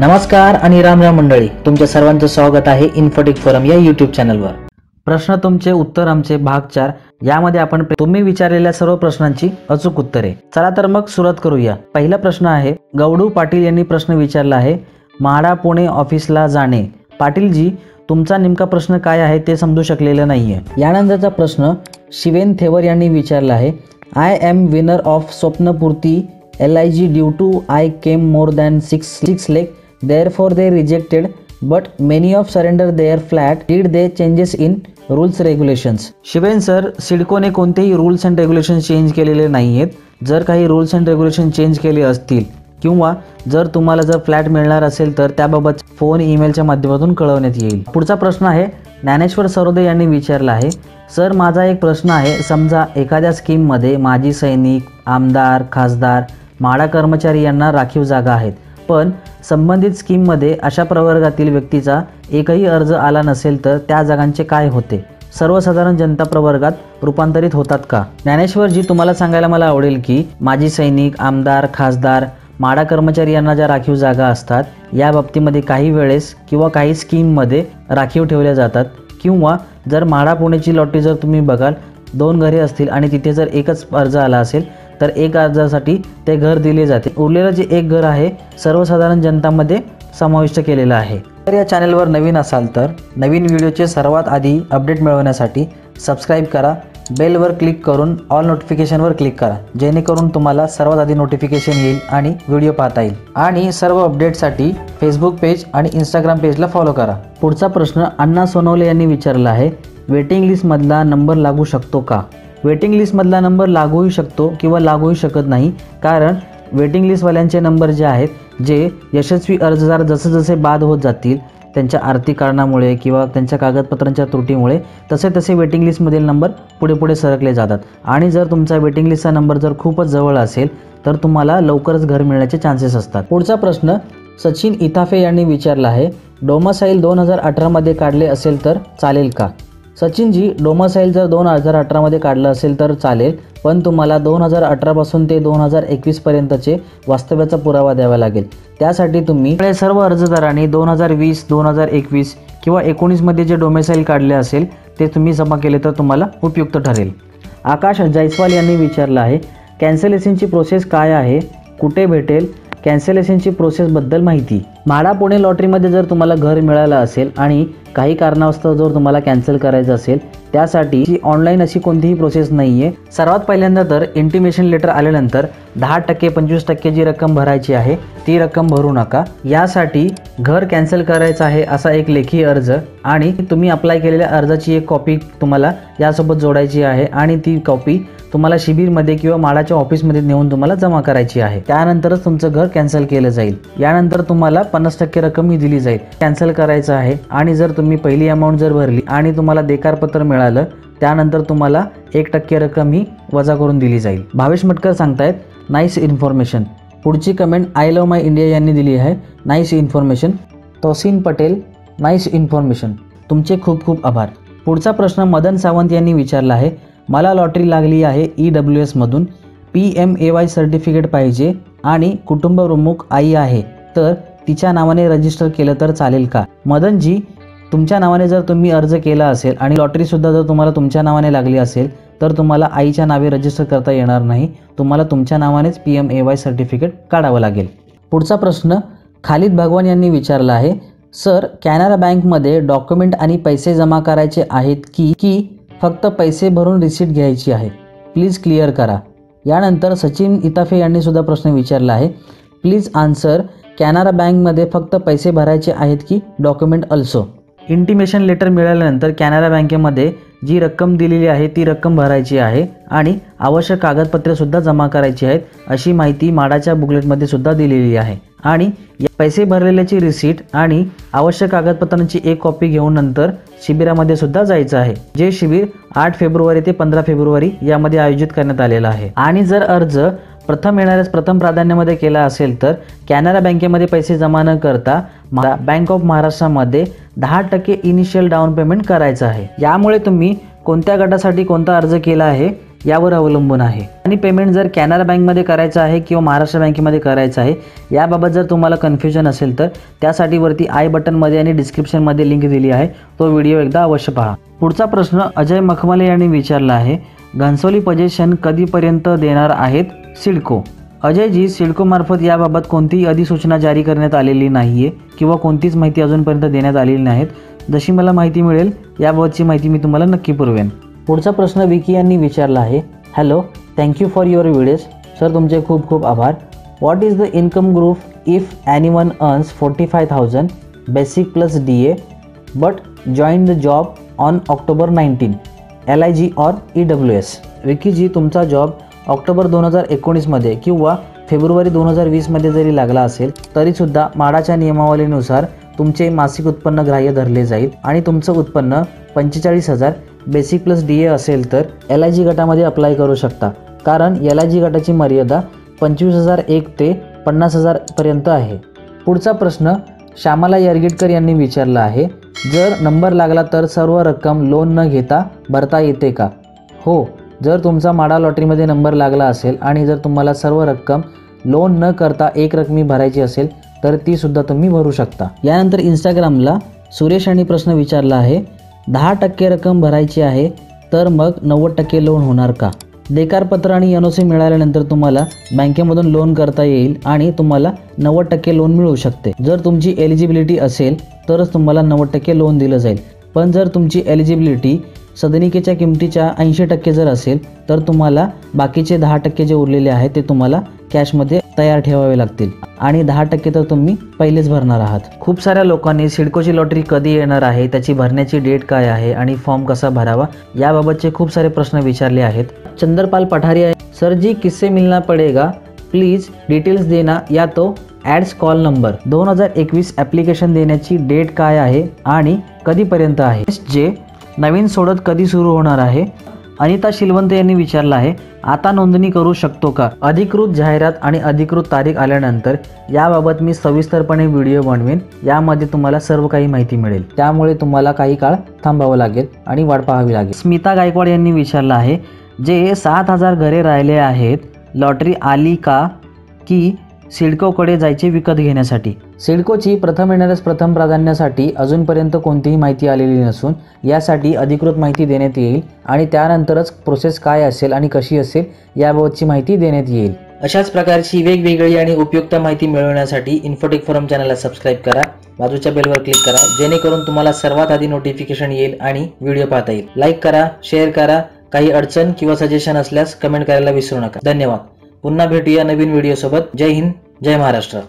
नमस्कार आणि राम राम मंडळी तुमच्या सर्वांचं स्वागत आहे इन्फोटेक फोरम या यूट्यूब चॅनलवर प्रश्न तुमचे उत्तर आमचे भाग चार यामध्ये आपण तुम्ही विचारलेल्या सर्व प्रश्नांची अचूक उत्तरे. चला तर मग सुरुवात करूया. पहिला प्रश्न आहे गौडू पाटील यांनी प्रश्न विचारला आहे म्हाडा पुणे ऑफिसला जाणे. पाटीलजी तुमचा नेमका प्रश्न काय आहे ते समजू शकलेलं नाहीये. यानंतरचा प्रश्न शिवेन थेवर यांनी विचारला आहे I am winner of Swapnapurti L I G due to income more than six six lakh therefore they rejected but many of surrender their flat did they changes in rules regulations Shiven sir सिडकोने कोणतेही rules and regulation change केलेले नाही आहेत जर काही rules and regulation change केले असतील किंवा जर तुम्हाला जर फ्लॅट मिळणार असेल तर त्याबाबत फोन ईमेलच्या माध्यमातून कळवण्यात येईल. पुढचा प्रश्न आहे ज्ञानेश्वर सरोदे यांनी विचारला आहे सर माझा एक प्रश्न आहे. समजा एखाद्या स्कीममध्ये माजी सैनिक आमदार खासदार माडा कर्मचारी यांना राखीव जागा आहेत. पण संबंधित स्कीममध्ये अशा प्रवर्गातील व्यक्तीचा एकही अर्ज आला नसेल तर त्या जागांचे काय होते? सर्वसाधारण जनता प्रवर्गात रूपांतरित होतात का? ज्ञानेश्वरजी तुम्हाला सांगायला मला आवडेल की माजी सैनिक आमदार खासदार माडा कर्मचारी यांना ज्या राखीव जागा असतात या बाबतीमध्ये काही वेळेस किंवा काही स्कीममध्ये राखीव ठेवल्या जातात. किंवा जर म्हाडा पुणेची लॉटरी जर तुम्ही बघाल दोन घरे असतील आणि तिथे जर एकच अर्ज आला असेल तर एक अर्जासाठी ते घर दिले जाते. उरलेलं जे एक घर आहे सर्वसाधारण जनतामध्ये समाविष्ट केलेलं आहे. तर या चॅनलवर नवीन असाल तर नवीन व्हिडिओचे सर्वात आधी अपडेट मिळवण्यासाठी सबस्क्राईब करा बेलवर क्लिक करून ऑल नोटिफिकेशनवर क्लिक करा जेणेकरून तुम्हाला सर्वात आधी नोटिफिकेशन येईल आणि व्हिडिओ पाहता येईल. आणि सर्व अपडेटसाठी फेसबुक पेज आणि इंस्टाग्राम पेजला फॉलो करा. पुढचा प्रश्न अण्णा सोनवले यांनी विचारला आहे वेटिंग लिस्टमधला नंबर लागू शकतो का? वेटिंग लिस्टमधला नंबर लागूही शकतो किंवा लागूही शकत नाही. कारण वेटिंग लिस्टवाल्यांचे नंबर जे आहेत जे यशस्वी अर्जदार जसे जसे बाद होत जातील त्यांच्या आर्थिक कारणामुळे किंवा त्यांच्या कागदपत्रांच्या त्रुटीमुळे तसे तसे वेटिंग लिस्टमधील नंबर पुढे पुढे सरकले जातात. आणि जर तुमचा वेटिंग लिस्टचा नंबर जर खूपच जवळ असेल तर तुम्हाला लवकरच घर मिळण्याचे चान्सेस असतात. पुढचा प्रश्न सचिन इथाफे यांनी विचारला आहे डोमासाईल दोन हजार अठरामध्ये काढले असेल तर चालेल का? सचिनजी डोमासाईल जर दोन हजार अठरामध्ये काढलं असेल तर चालेल पण तुम्हाला दोन हजार अठरापासून ते दोन हजार एकवीसपर्यंतचे वास्तव्याचा पुरावा द्यावा लागेल. त्यासाठी तुम्ही सर्व अर्जदारांनी दोन हजार वीस दोन हजार एकवीस किंवा एकोणीसमध्ये जे डोमेसाईल काढले असेल ते तुम्ही जमा केले तर तुम्हाला उपयुक्त ठरेल. आकाश जैस्वाल यांनी विचारलं आहे कॅन्सलेशनची प्रोसेस काय आहे? कुठे भेटेल? कॅन्सलेशनची प्रोसेसबद्दल माहिती. म्हाडा पुणे लॉटरीमध्ये जर तुम्हाला घर मिळालं असेल आणि काही कारणास्तव जर तुम्हाला कॅन्सल करायचं असेल त्यासाठी ऑनलाईन अशी कोणतीही प्रोसेस नाही आहे सर्वात पहिल्यांदा तर इंटिमेशन लेटर आल्यानंतर दहा टक्के पंचवीस टक्के जी रक्कम भरायची आहे ती रक्कम भरू नका. यासाठी घर कॅन्सल करायचं आहे असा एक लेखी अर्ज आणि तुम्ही अप्लाय केलेल्या अर्जाची एक कॉपी तुम्हाला यासोबत जोडायची आहे आणि ती कॉपी तुम्हाला शिबिरमध्ये किंवा माळाच्या ऑफिसमध्ये नेऊन तुम्हाला जमा करायची आहे. त्यानंतरच तुमचं घर कॅन्सल केलं जाईल. यानंतर तुम्हाला पन्नास टक्के रक्कम ही दिली जाईल. कॅन्सल करायचं आहे आणि जर तुम्ही पहिली अमाऊंट जर भरली आणि तुम्हाला देकारपत्र मिळालं त्यानंतर तुम्हाला एक टक्के रक्कम ही वजा करून दिली जाईल. भावेश मटकर सांगतायत नाईस इन्फॉर्मेशन पुढची comment I love my India यांनी दिली आहे. Nice information Tosin Patel nice information तुमचे खूप खूप आभार. पुढचा प्रश्न मदन सावंत यांनी विचारला आहे मला लॉटरी लागली आहे E W एसमधून P M A Y certificate पाहिजे आणि कुटुंब प्रमुख आई आहे तर तिच्या नावाने रजिस्टर केलं तर चालेल का? मदनजी तुमच्या नावाने जर तुम्ही अर्ज केला असेल आणि लॉटरीसुद्धा जर तुम्हाला तुमच्या नावाने लागली असेल तर तुम्हाला आईच्या नावे रजिस्टर करता येणार नाही. तुम्हाला तुमच्या नावानेच P M A Y certificate काढावं लागेल. पुढचा प्रश्न खालिद भगवान यांनी विचारला आहे सर कॅनरा बँकमध्ये डॉक्युमेंट आणि पैसे जमा करायचे आहेत की की फक्त पैसे भरून रिसीट घ्यायची आहे? प्लीज क्लिअर करा. यानंतर सचिन इताफे यांनीसुद्धा प्रश्न विचारला आहे प्लीज आन्सर कॅनरा बँकमध्ये फक्त पैसे भरायचे आहेत की डॉक्युमेंट अल्सो इंटिमेशन लेटर मिळाल्यानंतर कॅनरा बँकेमध्ये जी रक्कम दिलेली आहे ती रक्कम भरायची आहे आणि आवश्यक कागदपत्रेसुद्धा जमा करायची आहेत अशी माहिती माडाच्या बुकलेटमध्ये सुद्धा दिलेली आहे. आणि या पैसे भरलेल्याची रिसीट आणि आवश्यक कागदपत्रांची एक कॉपी घेऊन नंतर शिबिरामध्ये सुद्धा जायचं आहे. जे शिबिर आठ फेब्रुवारी ते पंधरा फेब्रुवारी यामध्ये आयोजित करण्यात आलेलं आहे. आणि जर अर्ज प्रथम येणाऱ्याच प्रथम प्राधान्यामध्ये केला असेल तर कॅनरा बँकेमध्ये पैसे जमा न करता महा- बँक ऑफ महाराष्ट्रामध्ये दहा टक्के इनिशियल डाऊन पेमेंट करायचं आहे. यामुळे तुम्ही कोणत्या गटासाठी कोणता अर्ज केला आहे यावर अवलंबून आहे. आणि पेमेंट जर कॅनरा बँकमध्ये करायचं आहे किंवा महाराष्ट्र बँकेमध्ये करायचं आहे याबाबत जर तुम्हाला कन्फ्युजन असेल तर त्यासाठी वरती आय बटनमध्ये आणि डिस्क्रिप्शनमध्ये लिंक दिली आहे. तो व्हिडिओ एकदा अवश्य पहा. पुढचा प्रश्न अजय मखमले यांनी विचारला आहे घनसोली पजेशन कधीपर्यंत देणार आहेत सिडको? अजयजी सिडकोमार्फत याबाबत कोणतीही अधिसूचना जारी करण्यात आलेली नाही आहे किंवा कोणतीच माहिती अजूनपर्यंत देण्यात आलेली नाहीत. जशी मला माहिती मिळेल याबाबतची माहिती मी तुम्हाला नक्की पुरवेन. पुढचा प्रश्न विकी यांनी विचारला आहे. Hello thank you for your videos sir तुमचे खूप खूप आभार. What is the income group if any one earns forty five thousand basic plus D A but join the job on October nineteen L I G or E W S विकीजी तुमचा job October दोन हजार एकोणीसमध्ये किंवा February दोन हजार वीसमध्ये जरी लागला असेल तरीसुद्धा माडाच्या नियमावलीनुसार तुमचे मासिक उत्पन्न ग्राह्य धरले जाईल आणि तुमचं उत्पन्न पंचेचाळीस हजार बेसिक प्लस डी ए असेल तर एल आय जी गटामध्ये अप्लाय करू शकता. कारण एल आय जी गटाची मर्यादा पंचवीस हजार एक ते पन्नास हजारपर्यंत आहे. पुढचा प्रश्न श्यामाला यरगिटकर यांनी विचारला आहे जर नंबर लागला तर सर्व रक्कम लोन न घेता भरता येते का? हो जर तुमचा माडा लॉटरीमध्ये नंबर लागला असेल आणि जर तुम्हाला सर्व रक्कम लोन न करता एक रकमी भरायची असेल तर ती सुद्धा तुम्ही भरू शकता. यानंतर इंस्टाग्रामला सुरेश यांनी प्रश्न विचारला आहे दहा टक्के रक्कम भरायची आहे तर मग नव्वद टक्के लोन होणार का? देकारपत्र आणि एन ओ सी मिळाल्यानंतर तुम्हाला बँकेमधून लोन करता येईल आणि तुम्हाला नव्वद टक्के लोन मिळू शकते. जर तुमची एलिजिबिलिटी असेल तरच तुम्हाला नव्वद टक्के लोन दिलं जाईल. पण जर तुमची एलिजिबिलिटी सदनिकेच्या किमतीच्या ऐंशी टक्के जर असेल तर तुम्हाला बाकीचे दहा टक्के जे उरलेले आहेत ते तुम्हाला कॅशमध्ये तयार ठेवावे लागतील. आणि दहा टक्के तर तुम्ही पहिलेच भरणार आहात. खूप साऱ्या लोकांनी सिडकोची लॉटरी कधी येणार आहे त्याची भरण्याची डेट काय आहे आणि फॉर्म कसा भरावा याबाबतचे खूप सारे प्रश्न विचारले आहेत. चंद्रपाल पठारी आहे. सर जी किस्से मिलना पडेगा प्लीज डिटेल्स देना या तो ॲड्स कॉल नंबर. दोन हजार एकवीस ॲप्लिकेशन देण्याची डेट काय आहे आणि कधीपर्यंत आहे? जे नवीन सोडत कधी सुरू होणार आहे? अनिता शिलवंत यांनी विचारलं आहे आता नोंदणी करू शकतो का? अधिकृत जाहिरात आणि अधिकृत तारीख आल्यानंतर याबाबत मी सविस्तरपणे व्हिडिओ बनवेन यामध्ये तुम्हाला सर्व काही माहिती मिळेल. त्यामुळे तुम्हाला काही काळ थांबावं लागेल आणि वाट पाहावी लागेल. स्मिता गायकवाड यांनी विचारलं आहे जे सात हजार घरे राहिले आहेत लॉटरी आली का? की सिडकोकडे जायचे विकत घेण्यासाठी. सिडकोची प्रथम येणाऱ्यास प्रथम प्राधान्यासाठी अजूनपर्यंत कोणतीही माहिती आलेली नसून यासाठी अधिकृत माहिती देण्यात येईल आणि त्यानंतरच प्रोसेस काय असेल आणि कशी असेल याबाबतची माहिती देण्यात येईल. अशाच प्रकारची वेगवेगळी आणि उपयुक्त माहिती मिळवण्यासाठी इन्फोटेक फोरम चॅनलला सबस्क्राईब करा बाजूच्या बेलवर क्लिक करा जेणेकरून तुम्हाला सर्वात आधी नोटिफिकेशन येईल आणि व्हिडिओ पाहता येईल. लाईक करा शेअर करा काही अडचण किंवा सजेशन असल्यास कमेंट करायला विसरू नका. धन्यवाद. पुन्हा भेटूया नवीन व्हिडिओसोबत जय हिंद जय महाराष्ट्र.